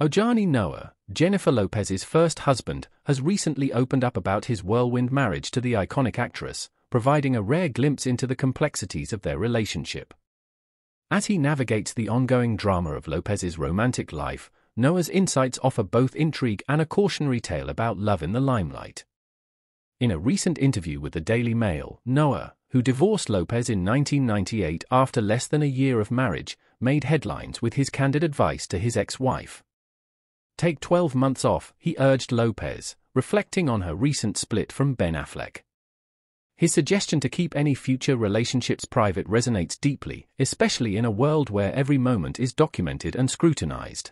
Ojani Noa, Jennifer Lopez's first husband, has recently opened up about his whirlwind marriage to the iconic actress, providing a rare glimpse into the complexities of their relationship. As he navigates the ongoing drama of Lopez's romantic life, Noa's insights offer both intrigue and a cautionary tale about love in the limelight. In a recent interview with the Daily Mail, Noa, who divorced Lopez in 1998 after less than a year of marriage, made headlines with his candid advice to his ex-wife. Take 12 months off, he urged Lopez, reflecting on her recent split from Ben Affleck. His suggestion to keep any future relationships private resonates deeply, especially in a world where every moment is documented and scrutinized.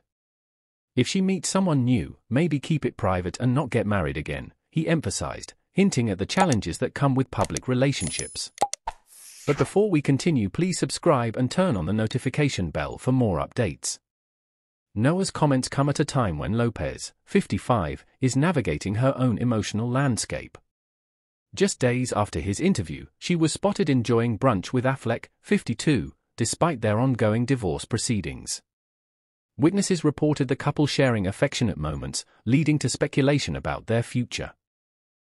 If she meets someone new, maybe keep it private and not get married again, he emphasized, hinting at the challenges that come with public relationships. But before we continue, please subscribe and turn on the notification bell for more updates. Noa's comments come at a time when Lopez, 55, is navigating her own emotional landscape. Just days after his interview, she was spotted enjoying brunch with Affleck, 52, despite their ongoing divorce proceedings. Witnesses reported the couple sharing affectionate moments, leading to speculation about their future.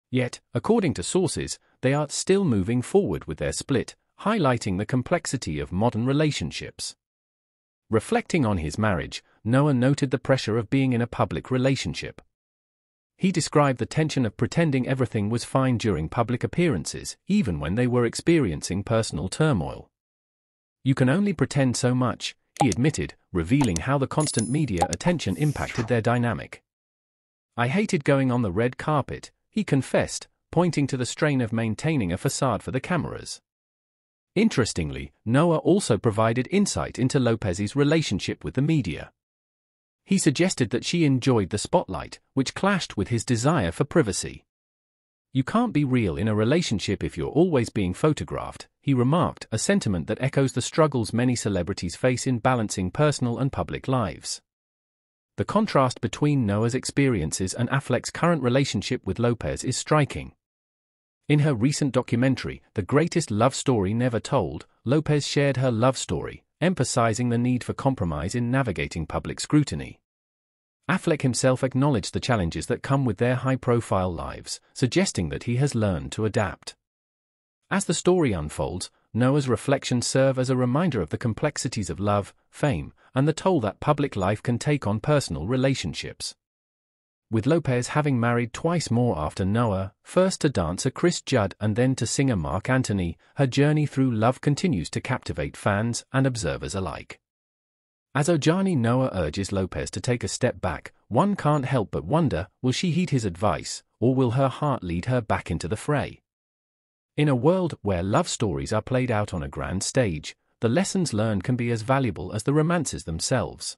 Yet, according to sources, they are still moving forward with their split, highlighting the complexity of modern relationships. Reflecting on his marriage, Noa noted the pressure of being in a public relationship. He described the tension of pretending everything was fine during public appearances, even when they were experiencing personal turmoil. You can only pretend so much, he admitted, revealing how the constant media attention impacted their dynamic. I hated going on the red carpet, he confessed, pointing to the strain of maintaining a facade for the cameras. Interestingly, Noa also provided insight into Lopez's relationship with the media. He suggested that she enjoyed the spotlight, which clashed with his desire for privacy. You can't be real in a relationship if you're always being photographed, he remarked, a sentiment that echoes the struggles many celebrities face in balancing personal and public lives. The contrast between Noa's experiences and Affleck's current relationship with Lopez is striking. In her recent documentary, The Greatest Love Story Never Told, Lopez shared her love story, emphasizing the need for compromise in navigating public scrutiny. Affleck himself acknowledged the challenges that come with their high profile lives, suggesting that he has learned to adapt. As the story unfolds, Noa's reflections serve as a reminder of the complexities of love, fame, and the toll that public life can take on personal relationships with Lopez having married twice more after Noa, first to dancer Chris Judd and then to singer Marc Anthony, her journey through love continues to captivate fans and observers alike. As Ojani Noa urges Lopez to take a step back, one can't help but wonder, will she heed his advice, or will her heart lead her back into the fray? In a world where love stories are played out on a grand stage, the lessons learned can be as valuable as the romances themselves.